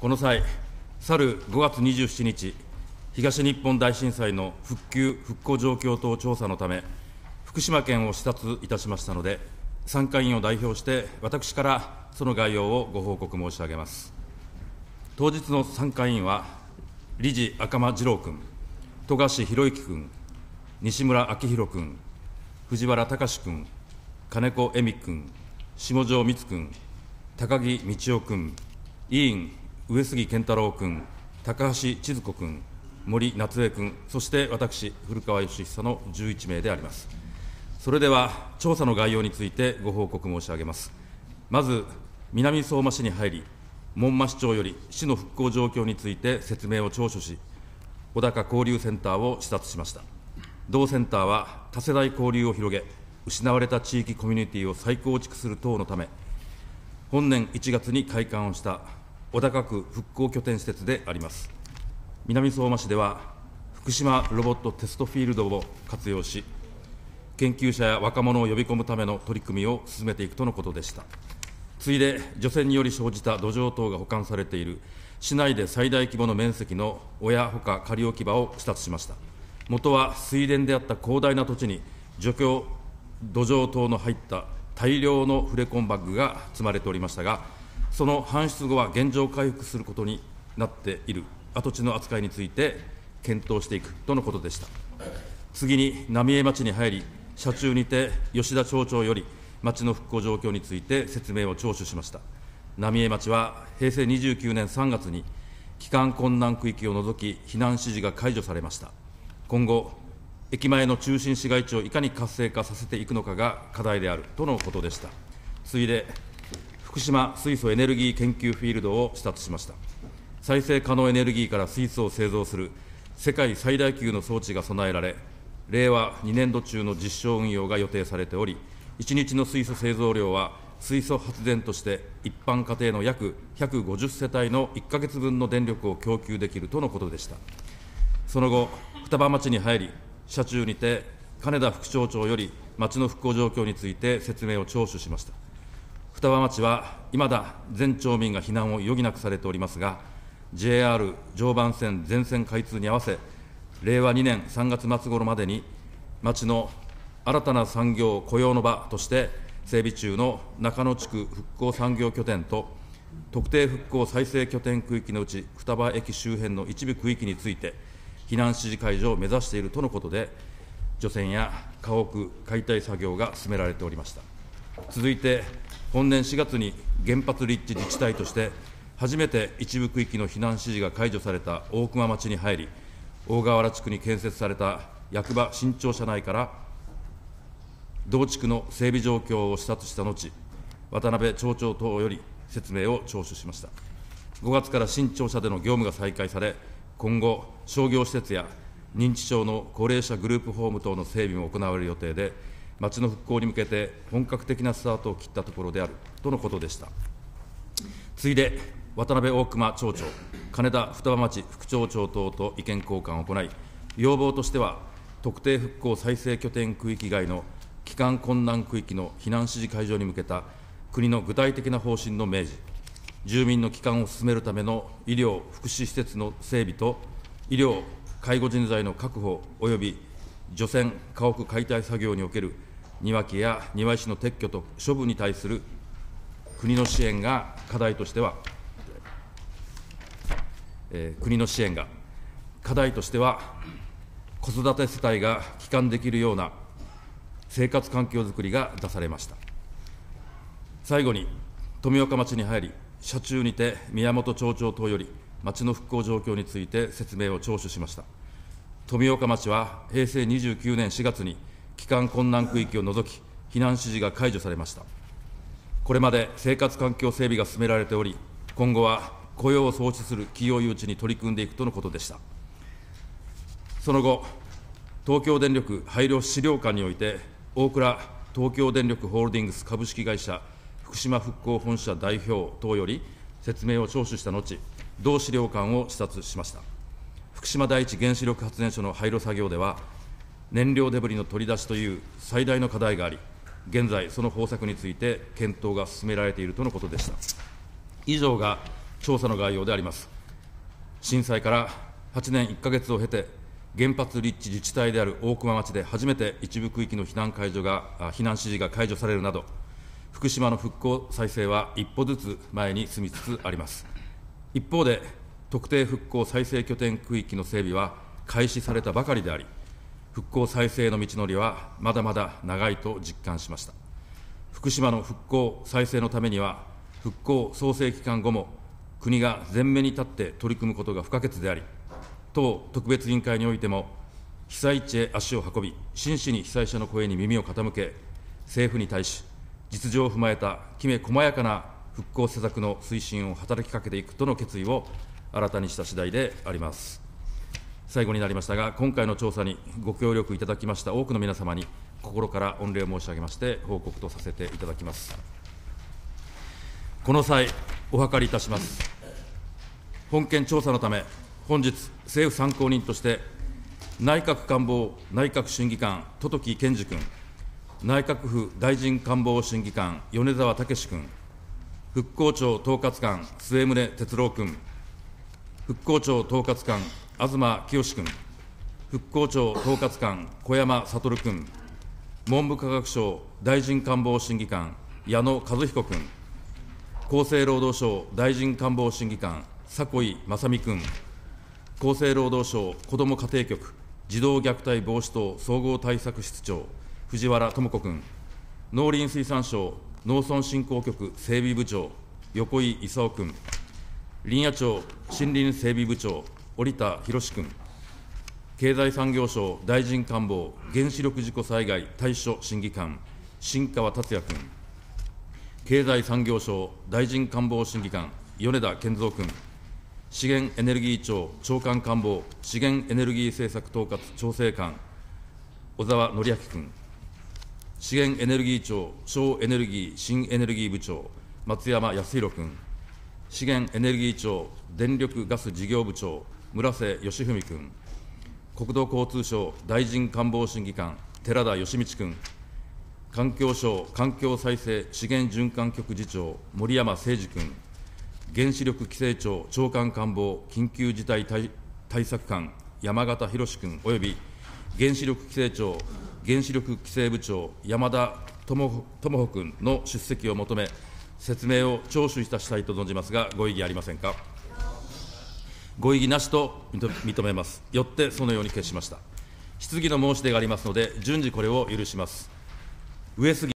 この際、去る5月27日、東日本大震災の復旧・復興状況等調査のため、福島県を視察いたしましたので、参加員を代表して、私からその概要をご報告申し上げます。当日の参加員は、理事赤間次郎君、富樫博之君、西村明宏君、藤原隆君、金子恵美君、下條光君、高木道夫君、委員上杉健太郎君、高橋千鶴子君、森夏江君、そして私、古川義久の11名であります。それでは、調査の概要についてご報告申し上げます。まず、南相馬市に入り、門馬市長より市の復興状況について説明を聴取し、小高交流センターを視察しました。同センターは多世代交流を広げ、失われた地域コミュニティを再構築する等のため、本年1月に開館をした小高区復興拠点施設であります。南相馬市では、福島ロボットテストフィールドを活用し、研究者や若者を呼び込むための取り組みを進めていくとのことでした。次いで、除染により生じた土壌等が保管されている市内で最大規模の面積の親ほか仮置き場を視察しました。元は水田であった広大な土地に除去土壌等の入った大量のフレコンバッグが積まれておりましたが、その搬出後は現状回復することになっている跡地の扱いについて検討していくとのことでした。次に浪江町に入り、車中にて吉田町長より町の復興状況について説明を聴取しました。浪江町は平成29年3月に帰還困難区域を除き避難指示が解除されました。今後、駅前の中心市街地をいかに活性化させていくのかが課題であるとのことでした。次いで、福島水素エネルギー研究フィールドを視察しました。再生可能エネルギーから水素を製造する世界最大級の装置が備えられ、令和2年度中の実証運用が予定されており、1日の水素製造量は水素発電として一般家庭の約150世帯の1か月分の電力を供給できるとのことでした。その後、双葉町に入り、車中にて金田副町長より町の復興状況について説明を聴取しました。双葉町はいまだ全町民が避難を余儀なくされておりますが、JR 常磐線全線開通に合わせ、令和2年3月末頃までに、町の新たな産業雇用の場として整備中の中野地区復興産業拠点と、特定復興再生拠点区域のうち、双葉駅周辺の一部区域について、避難指示解除を目指しているとのことで、除染や家屋解体作業が進められておりました。続いて、本年4月に原発立地自治体として、初めて一部区域の避難指示が解除された大熊町に入り、大河原地区に建設された役場新庁舎内から、同地区の整備状況を視察した後、渡辺町長等より説明を聴取しました。5月から新庁舎での業務が再開され、今後、商業施設や認知症の高齢者グループホーム等の整備も行われる予定で、町の復興に向けて本格的なスタートを切ったところであるとのことでした。次いで、渡辺大熊町長、金田双葉町副町長等と意見交換を行い、要望としては、特定復興再生拠点区域外の帰還困難区域の避難指示解除に向けた国の具体的な方針の明示、住民の帰還を進めるための医療・福祉施設の整備と、医療・介護人材の確保及び除染・家屋解体作業における庭木や庭石の撤去と処分に対する国の支援が課題としては、えー、国の支援が課題としては、子育て世帯が帰還できるような生活環境づくりが出されました。最後に、富岡町に入り、車中にて宮本町長等より町の復興状況について説明を聴取しました。富岡町は平成29年4月に帰還困難区域を除き、避難指示が解除されました。これまで生活環境整備が進められており、今後は雇用を創出する企業誘致に取り組んでいくとのことでした。その後、東京電力廃炉資料館において、大倉東京電力ホールディングス株式会社福島復興本社代表等より説明を聴取した後、同資料館を視察しました。福島第一原子力発電所の廃炉作業では、燃料デブリの取り出しという最大の課題があり、現在、その方策について検討が進められているとのことでした。以上が調査の概要であります。震災から8年1か月を経て、原発立地自治体である大熊町で初めて一部区域の避難解除が避難指示が解除されるなど、福島の復興再生は一歩ずつ前に進みつつあります。一方で、特定復興再生拠点区域の整備は開始されたばかりであり、復興再生の道のりはまだまだ長いと実感しました。福島の復興再生のためには、復興創生期間後も国が前面に立って取り組むことが不可欠であり、党特別委員会においても、被災地へ足を運び、真摯に被災者の声に耳を傾け、政府に対し、実情を踏まえたきめ細やかな復興施策の推進を働きかけていくとの決意を新たにした次第であります。最後になりましたが、今回の調査にご協力いただきました多くの皆様に、心から御礼を申し上げまして、報告とさせていただきます。この際、お諮りいたします。本件調査のため、本日、政府参考人として、内閣官房内閣審議官、十時健二君、内閣府大臣官房審議官、米沢武君、復興庁統括官、末宗哲郎君、復興庁統括官、東清君、復興庁統括官、小山悟君、文部科学省大臣官房審議官、矢野和彦君、厚生労働省大臣官房審議官、迫井正美君、厚生労働省子ども家庭局児童虐待防止等総合対策室長、藤原智子君、農林水産省農村振興局整備部長、横井勲君、林野庁森林整備部長、織田博君、経済産業省大臣官房原子力事故災害対処審議官、新川達也君、経済産業省大臣官房審議官、米田健三君、資源エネルギー庁長官官房資源エネルギー政策統括調整官、小沢則明君、資源エネルギー庁省エネルギー新エネルギー部長、松山康弘君、資源エネルギー庁電力ガス事業部長、村瀬義文君、国土交通省大臣官房審議官、寺田義道君、環境省環境再生資源循環局次長、森山誠二君、原子力規制庁長官官房緊急事態対策官、山形博君および原子力規制庁原子力規制部長、山田智穂君の出席を求め、説明を聴取いたしたいと存じますが、ご異議ありませんか？ご異議なしと認めます。よってそのように決しました。質疑の申し出がありますので、順次これを許します。上杉